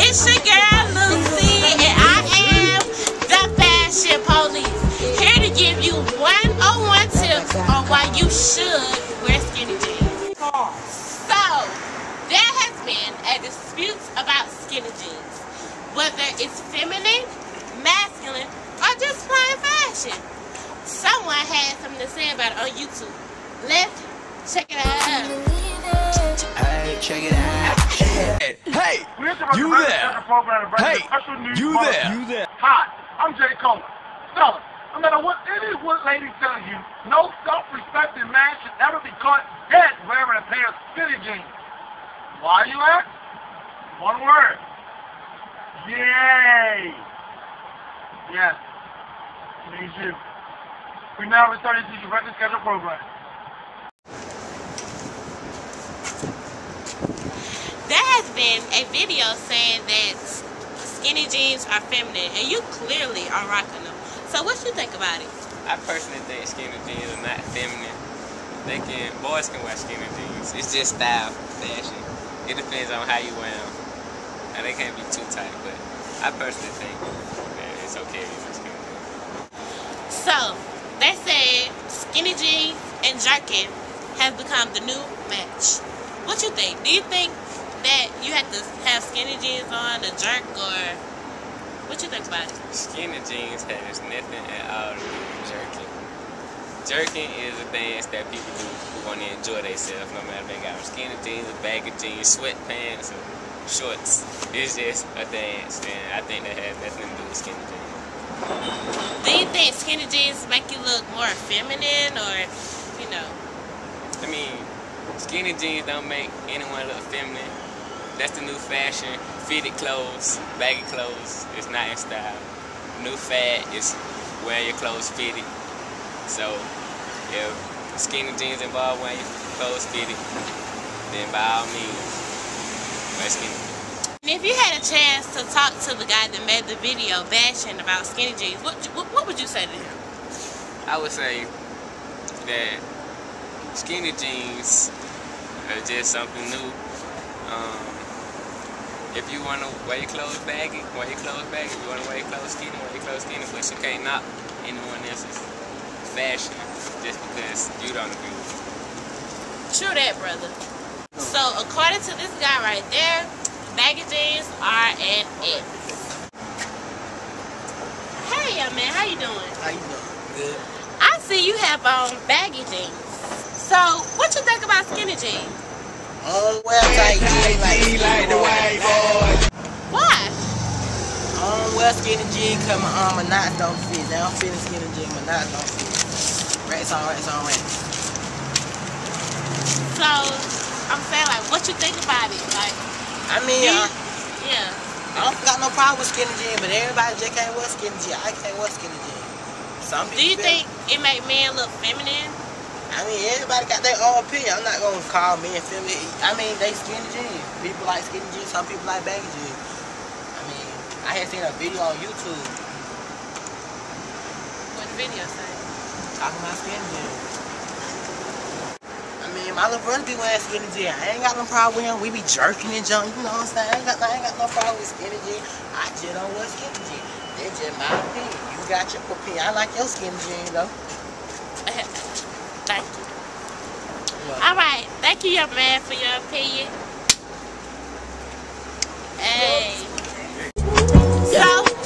It's your girl Lucy, and I am the Fashion Police. Here to give you 101 tips on why you should wear skinny jeans. So, there has been a dispute about skinny jeans, whether it's feminine, masculine, or just plain fashion. Someone had something to say about it on YouTube. Let's check it out. Hey, check it out. Hey, you there? Hey, you there? You there? Hi, I'm Jay Cole. Fellas, no matter what any what lady tells you, no self-respecting man should ever be caught dead wearing a pair of skinny jeans. Why you ask? One word. Yay! Yes. Means you. We now return to your regular scheduled program. There has been a video saying that skinny jeans are feminine, and you clearly are rocking them. So what you think about it? I personally think skinny jeans are not feminine. They can boys can wear skinny jeans. It's just style, fashion. It depends on how you wear them. And they can't be too tight, but I personally think that it's okay to use skinny jeans. So they said skinny jeans and jerkin have become the new match. What you think? Do you think that you have to have skinny jeans on a jerk, or what you think about it? Skinny jeans has nothing at all to do with jerking. Jerking is a dance that people do who want to enjoy themselves, no matter if they got skinny jeans, or baggy jeans, sweatpants, or shorts. It's just a dance, and I think that has nothing to do with skinny jeans. Do you think skinny jeans make you look more feminine, or you know? I mean, skinny jeans don't make anyone look feminine. That's the new fashion. Fitted clothes, baggy clothes. It's not in style. New fad is wearing your clothes fitted. So, if skinny jeans involve wearing your clothes fitted, then by all means, wear skinny jeans. If you had a chance to talk to the guy that made the video bashing about skinny jeans, what what, what would you say to him? I would say that skinny jeans are just something new. Um, if you want to wear your clothes baggy, wear your clothes baggy. If you want to wear your clothes skinny, wear your clothes skinny. But you can't knock anyone else's fashion just because you don't agree with it. True that, brother. So according to this guy right there, baggy jeans are an it. Hey, young man, how you doing? How you doing? Good. I see you have on baggy jeans. So what you think about skinny jeans? Oh, well, tight jeans like, the white Well, skinny jeans cause my arm, my knots don't fit. Now I'm feeling in skinny jeans, my knots don't fit. Rats on rats on rats. So I'm saying like, what you think about it? Like, I mean, you, uh, yeah. I don't got no problem with skinny jeans, but everybody just can't wear skinny jeans. I can't wear skinny jeans. Some people Do you think it make men look feminine? I mean, everybody got their own opinion. I'm not gonna call men feminine. I mean, they skinny jeans. People like skinny jeans. Some people like baggy jeans. I had seen a video on YouTube. What video say? Talking about skin gel. I mean, my little brother be wearing skinny gel. I ain't got no problem with him. We be jerking and junk, you know what I'm saying? I ain't got, I ain't got no problem with skinny gel. I just don't wear skinny gel. That's just my opinion. You got your opinion. I like your skinny gel, though. Thank you. Well, All right. Thank you, young man, for your opinion. Hey. Yo.